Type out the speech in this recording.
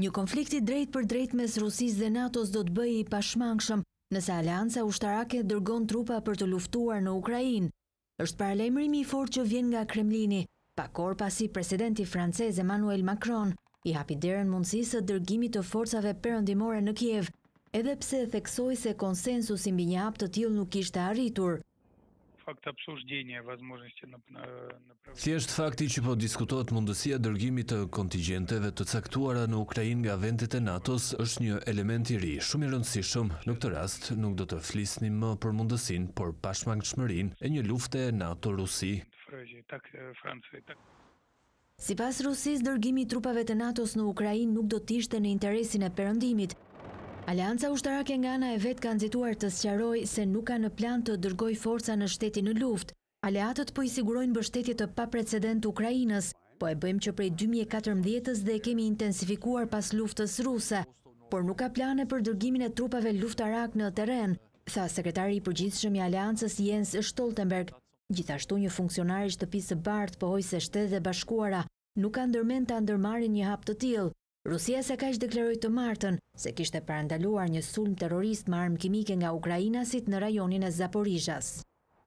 Një konflikt i drejtpërdrejtë mes Rusisë dhe NATO-s do të bëhej i pashmangshëm nëse aleanca ushtarake dërgon trupa për të luftuar në Ukrainë, është paralajmërimi i fortë që vjen nga Kremlini, pak orë pasi presidenti francez Emmanuel Macron i hapi derën mundësisë së dërgimit të forcave perëndimore në Kiev, edhe pse theksoi se konsensusi mbi një hap të tillë nuk ishte arritur. Thjesht fakti që po diskutohet mundësia e dërgimit të kontigjenteve të caktuara në Ukrainë nga vendet e NATO-s është një element i ri, shumë i rëndësishëm. Në këtë rast nuk do të flisnim më për mundësinë, por pashmangshmërinë e një lufte NATO-Rusi. Sipas Rusisë, dërgimi i trupave të NATO-s në Ukrainë nuk do të ishte në interesin e Perëndimit. Aleanca ushtarake nga ana e vet ka nxituar të sqarojë se nuk ka në plan të dërgojë forca në shtetin në luftë. Aleatët po i sigurojnë mbështetje të paprecedentë Ukrainës. Po e bëjmë që prej dy mijë e katërmbëdhjetës dhe e kemi intensifikuar pas luftës ruse. Por nuk ka plane për dërgimin e trupave luftarakë në terren, tha sekretari i përgjithshëm i Aleancës Jens Stoltenberg, Gjithashtu një funksionar i Shtëpisë së Bardhë pohoi se Shtetet e Bashkuara nuk kanë ndërmend ta ndërmarrin një hap të tillë. Rusia sakaq deklaroi të martën se kishte parandaluar një sulm terrorist me armë kimike nga ukrainasit në rajonin e Zaporizhas.